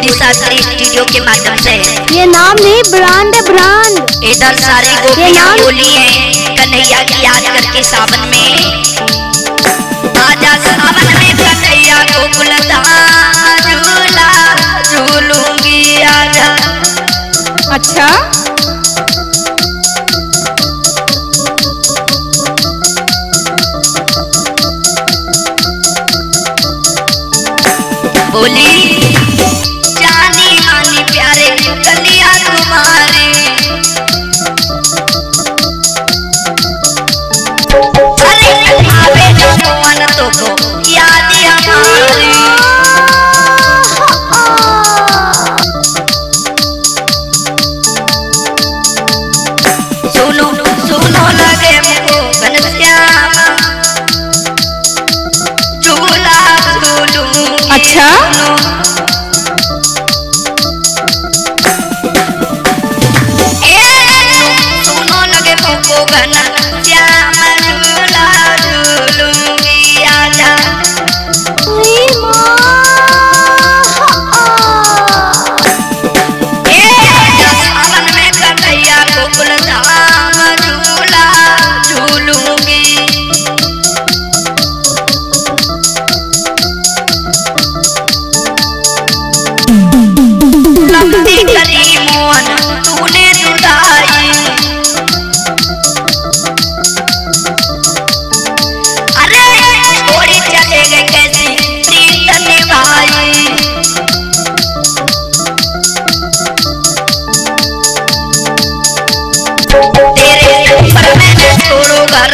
Studio के माध्यम से। ये नाम नहीं ब्रांड है ब्रांड। इधर सारी गोपियाँ बोली है कन्हैया की याद करके सावन में। आजा सावन में कन्हैया धाम झूला झूलूँगी आजा अच्छा। बोली कन्हैया तुम्हारे। अरे आवे तो को याद हमारी। सुनो सुनो लगे मुझको घनश्याम। झूला झूलूँगी अच्छा? मुझको घनश्याम तेरे ऊपर मैंने छोड़ो घर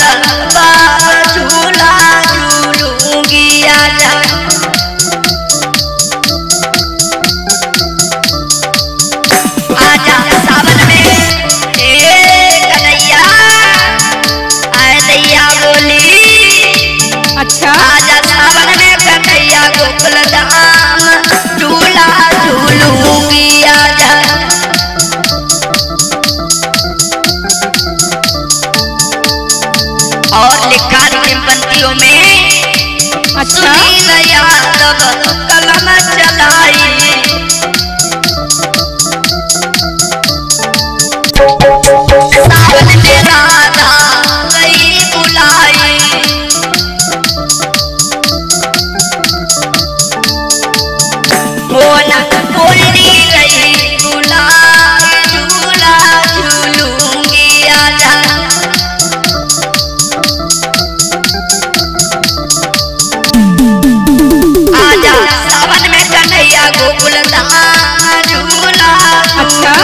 और लिखा लिखे पंक्तियों में। अच्छा। तो कलम चलाई। गोकुल अच्छा?